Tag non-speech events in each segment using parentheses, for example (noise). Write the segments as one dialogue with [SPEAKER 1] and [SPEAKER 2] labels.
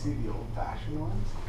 [SPEAKER 1] see the old fashioned ones?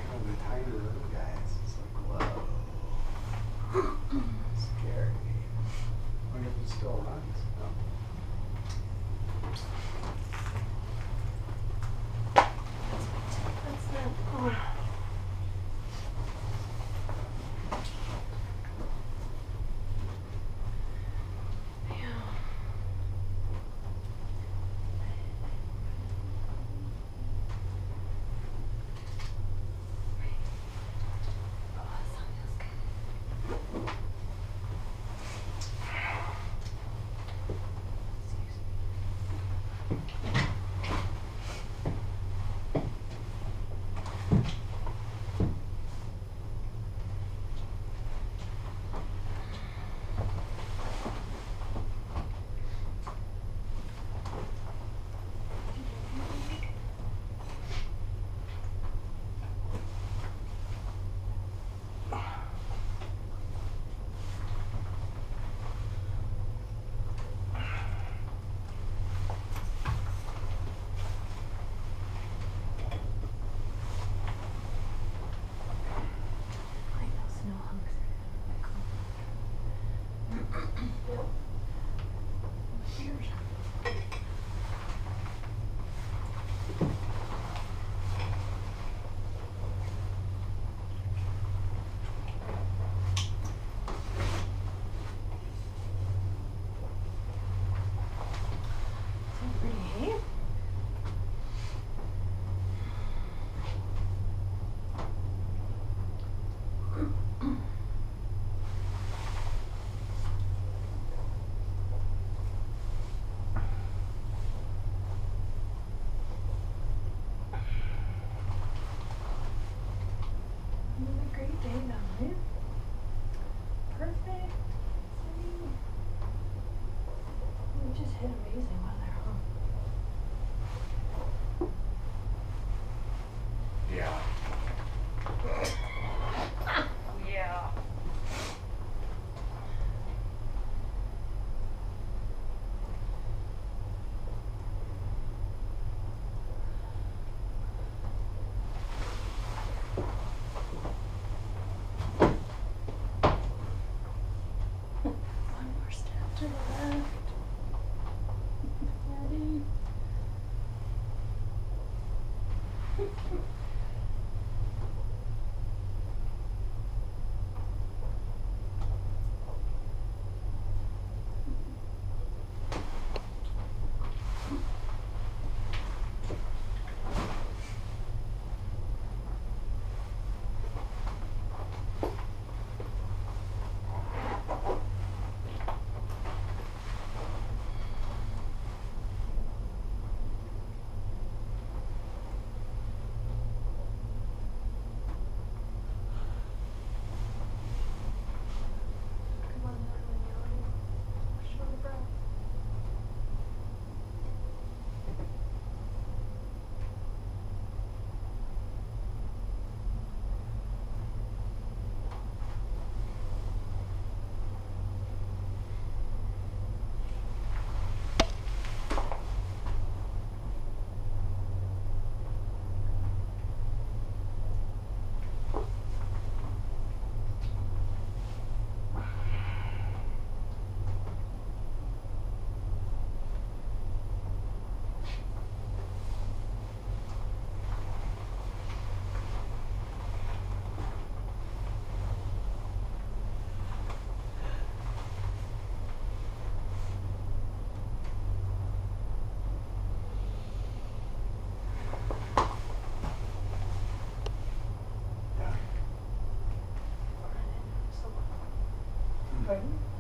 [SPEAKER 2] Pardon?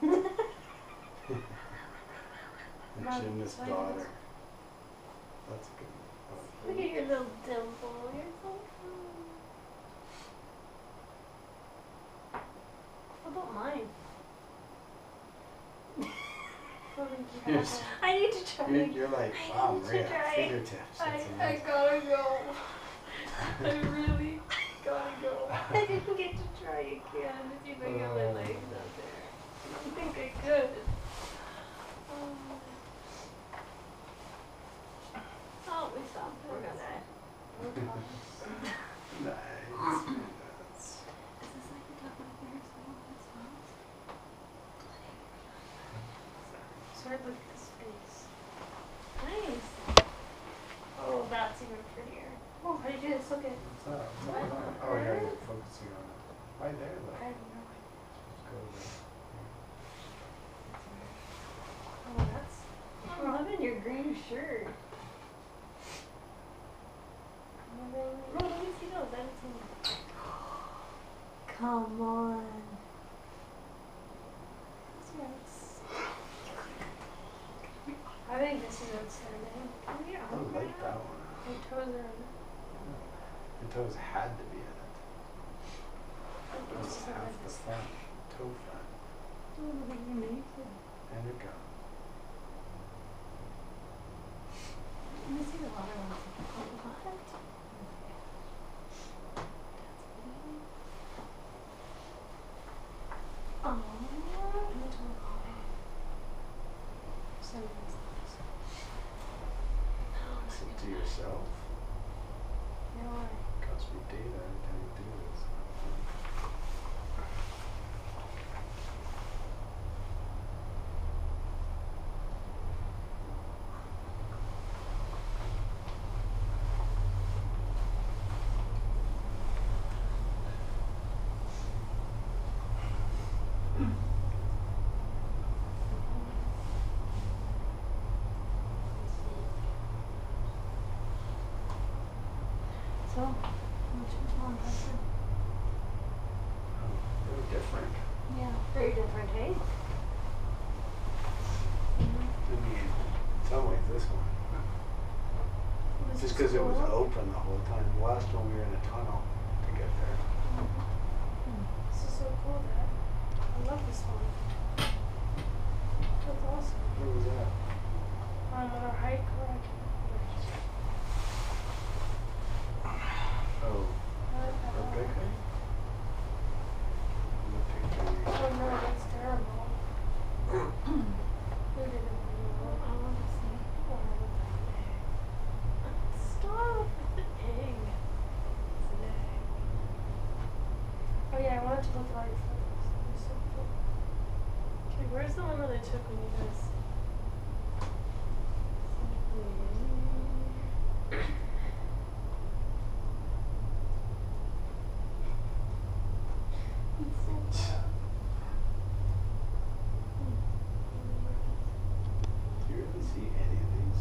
[SPEAKER 2] the gymnast daughter. That's a good one.
[SPEAKER 1] Oh, Look at your little dimple. You're so cute. How about mine? I need to try.
[SPEAKER 2] You're, you're like, wow, Maria, fingertips.
[SPEAKER 1] I, I gotta go. (laughs) I really gotta go. (laughs) I didn't get to try again. If you think uh, your green shirt. I'm loving. Oh, let me see those. I haven't seen. Come on. Yes. I think this is outstanding. Can we get
[SPEAKER 2] I like that one.
[SPEAKER 1] My toes are on it.
[SPEAKER 2] Your toes had to be in it.
[SPEAKER 1] I think
[SPEAKER 2] That's
[SPEAKER 1] this is
[SPEAKER 2] half
[SPEAKER 1] like
[SPEAKER 2] the
[SPEAKER 1] this.
[SPEAKER 2] front. Toe front.
[SPEAKER 1] Oh, look at me.
[SPEAKER 2] And your gum.
[SPEAKER 1] Let me see the water ones. Oh, what? Oh, I'm gonna turn it off. Send me this. Oh,
[SPEAKER 2] Listen to yourself.
[SPEAKER 1] no way.
[SPEAKER 2] Costs me data every time you do this.
[SPEAKER 1] So, which was more impressive?
[SPEAKER 2] Oh, very different.
[SPEAKER 1] Yeah, very different, hey?
[SPEAKER 2] I mean, in some ways, this one. Just because it was open the whole time. The last one we were in a tunnel to get there.
[SPEAKER 1] This is so cool, Dad. I love this one. That's awesome.
[SPEAKER 2] Where was that?
[SPEAKER 1] Um, on our hike, or I can.
[SPEAKER 2] Oh,
[SPEAKER 1] I like that one.
[SPEAKER 2] Rebecca. In the picture. you-
[SPEAKER 1] Oh no, that's terrible. Who did it? I want to see. Oh, I love that egg. Stop! It's an egg. It's an egg. Oh yeah, I wanted to look at all your photos. They're so cool. Okay, where's the one that I took when you guys?
[SPEAKER 2] Do you really see any of these?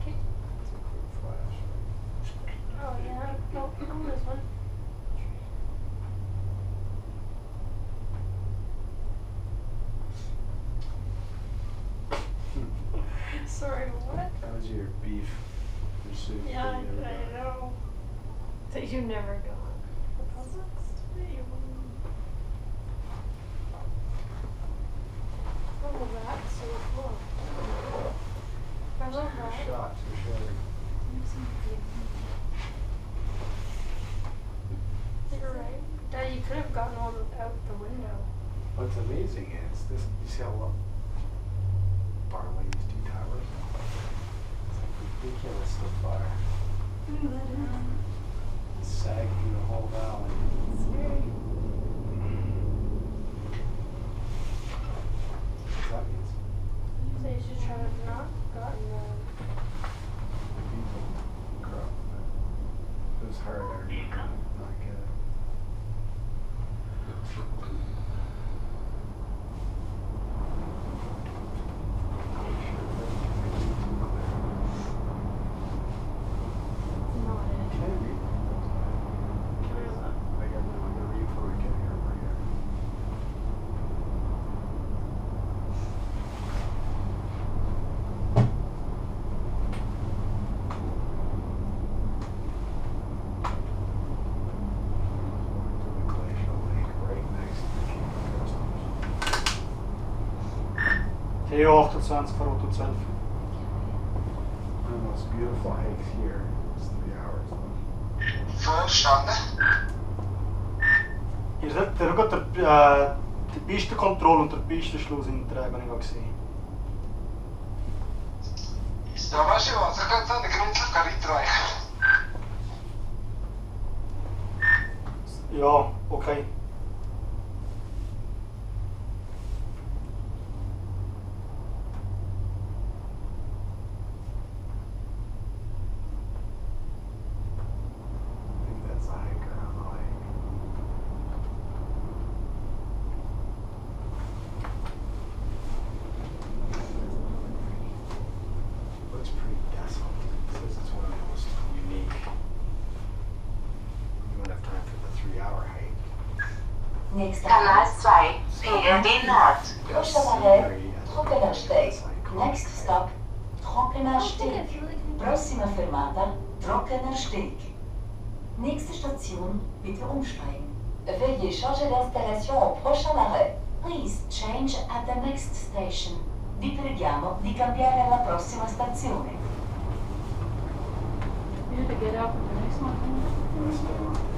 [SPEAKER 1] Okay.
[SPEAKER 2] It's a quick flash.
[SPEAKER 1] Oh yeah, no, no, this one. Sorry, what?
[SPEAKER 2] That was your beef pursuit.
[SPEAKER 1] Yeah, I,
[SPEAKER 2] that you
[SPEAKER 1] I know. That you never go. The public's today. Oh, that's so cool. I love
[SPEAKER 2] Your
[SPEAKER 1] that.
[SPEAKER 2] shots for sure.
[SPEAKER 1] You're right. Dad, you could have gotten one out the window.
[SPEAKER 2] What's amazing is this. You see how long far away these two towers are? It's like ridiculous so far. It's sagging the whole valley.
[SPEAKER 1] Scary.
[SPEAKER 2] What's that?
[SPEAKER 1] So you should try to not gotten the.
[SPEAKER 2] People grow. It was harder. Not get
[SPEAKER 3] TO28 for auto 12.
[SPEAKER 2] And those beautiful hikes here. It's three hours long.
[SPEAKER 4] Verstanden.
[SPEAKER 3] Ihr seht, ihr schaut, der, äh, die Pistenkontrolle und der Pistenschluss in der ich gesehen.
[SPEAKER 4] Ja, weißt du was, ich kann so eine Grundlage reinreichen.
[SPEAKER 3] Ja, okay.
[SPEAKER 5] Nächster
[SPEAKER 6] Kanal
[SPEAKER 5] Halt.
[SPEAKER 6] 2, PRD Nord.
[SPEAKER 5] Prochain arrêt, Trockener Steg. Next stop, Trockener Steg. Prossima fermata, Trockener Steg. Nächste Station, bitte umsteigen. Veuillez changer d'installation au prochain arrêt. Please change at the next station. Vi preghiamo di cambiare alla prossima stazione.
[SPEAKER 1] You have to get up for the next one.